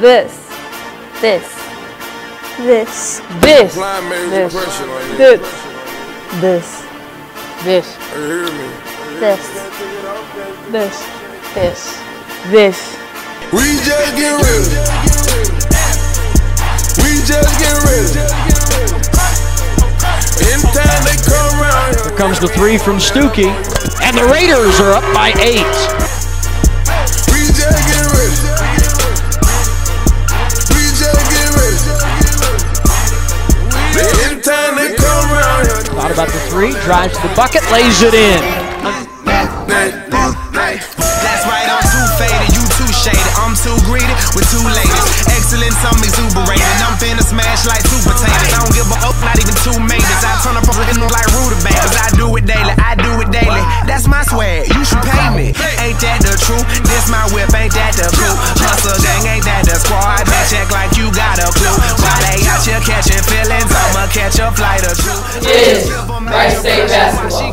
This. This. This. This. This. This. This. This. You hear me? This. This. This. This. We just get ready. We just get ready. Anytime they come around here, Here comes the three from Stuckey, and the Raiders are up by eight. we just get about the three, drives to the bucket, lays it in. That's right, I'm too faded, you too shaded. I'm too greedy I'm exuberating. I'm finna smash like two potatoes. I don't give a not even two. I turn up like out here catching feelings, I'ma catch a flight or two. Is Wright State basketball.